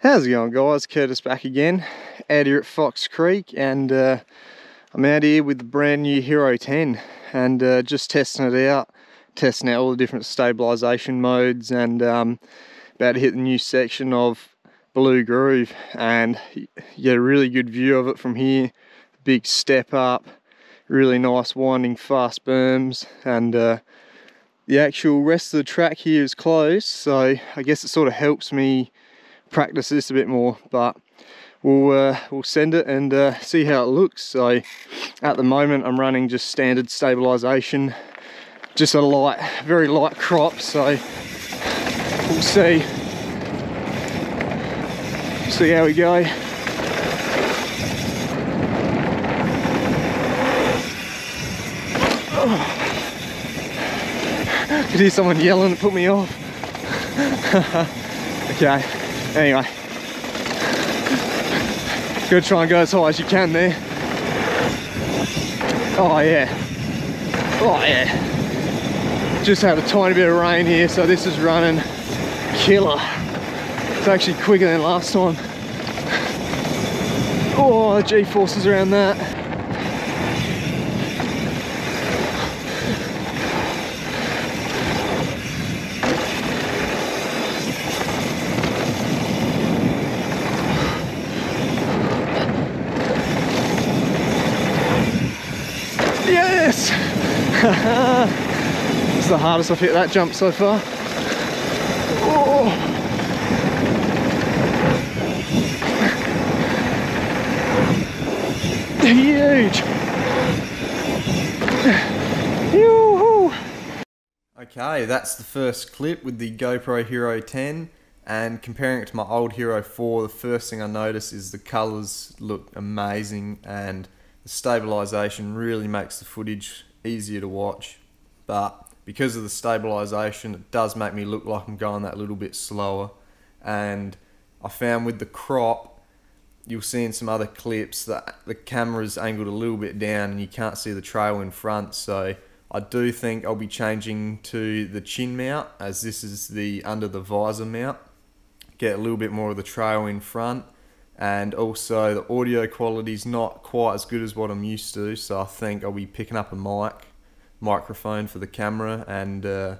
How's it going guys? Kurtis back again, out here at Fox Creek and uh, I'm out here with the brand new Hero 10 and uh, just testing it out, testing out all the different stabilization modes and um, about to hit the new section of Blue Groove and you get a really good view of it from here, big step up, really nice winding fast berms and uh, the actual rest of the track here is closed so I guess it sort of helps me practice this a bit more but we'll uh, we'll send it and uh, see how it looks. So at the moment I'm running just standard stabilization just a light very light crop. So we'll see. See how we go. Oh. I could hear someone yelling to put me off. Okay Anyway, gotta try and go as high as you can there. Oh yeah, oh yeah. Just had a tiny bit of rain here, so this is running killer. It's actually quicker than last time. Oh, the G-forces around that. Yes! it's the hardest I've hit that jump so far. Oh. Huge! Okay, that's the first clip with the GoPro Hero 10 and comparing it to my old Hero 4, the first thing I notice is the colours look amazing and the stabilization really makes the footage easier to watch. But because of the stabilization, it does make me look like I'm going that little bit slower. And I found with the crop, you'll see in some other clips that the camera's angled a little bit down and you can't see the trail in front. So I do think I'll be changing to the chin mount as this is the under the visor mount. Get a little bit more of the trail in front and also the audio quality is not quite as good as what I'm used to so I think I'll be picking up a mic microphone for the camera and uh,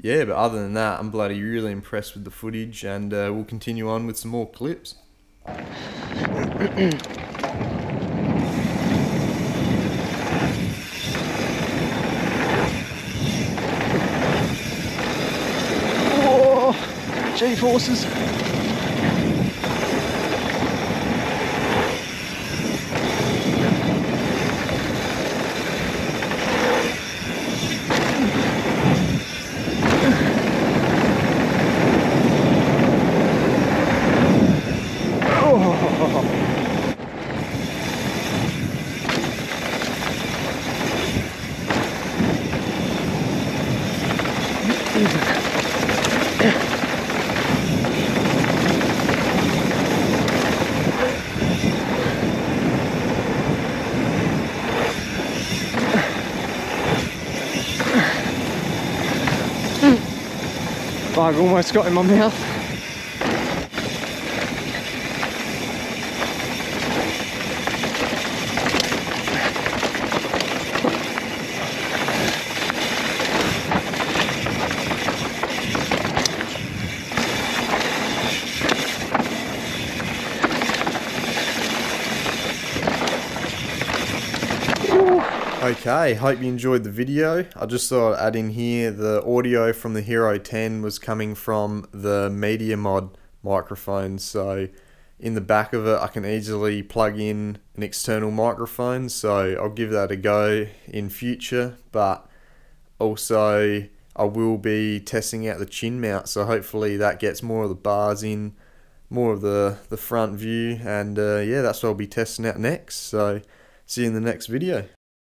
yeah but other than that I'm bloody really impressed with the footage and uh, we'll continue on with some more clips. Oh, G-forces I've almost got him on my mouth. Okay, hope you enjoyed the video. I just thought I'd add in here the audio from the Hero 10 was coming from the Media Mod microphone. So in the back of it, I can easily plug in an external microphone. So I'll give that a go in future. But also, I will be testing out the chin mount. So hopefully that gets more of the bars in, more of the, the front view. And uh, yeah, that's what I'll be testing out next. So see you in the next video.